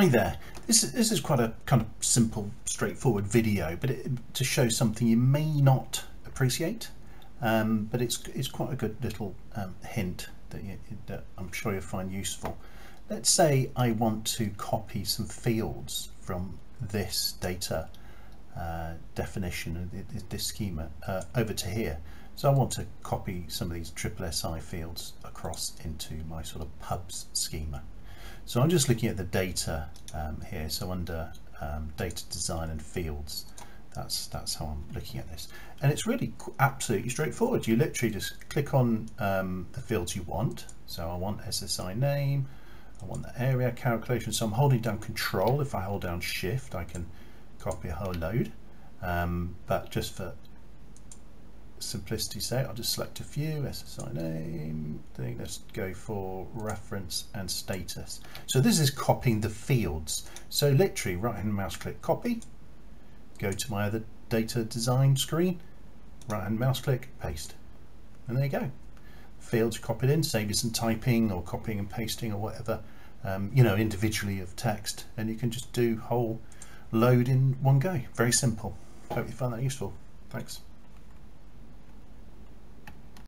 Hi there. This is, this is quite a kind of simple, straightforward video, but it, to show something you may not appreciate, um, but it's it's quite a good little um, hint that, you, that I'm sure you'll find useful. Let's say I want to copy some fields from this data uh, definition, this schema, uh, over to here. So I want to copy some of these triple SI fields across into my sort of pubs schema. So I'm just looking at the data um, here. So under um, data design and fields, that's that's how I'm looking at this. And it's really absolutely straightforward. You literally just click on um, the fields you want. So I want SSI name, I want the area calculation. So I'm holding down control. If I hold down shift, I can copy a whole load. Um, but just for simplicity's sake, I'll just select a few, SSI name, thing. let's go for reference and status. So this is copying the fields. So literally right hand mouse click copy, go to my other data design screen, right hand mouse click, paste. And there you go. Fields copied in, save you some typing or copying and pasting or whatever, um, you know, individually of text. And you can just do whole load in one go. Very simple. Hope you find that useful. Thanks.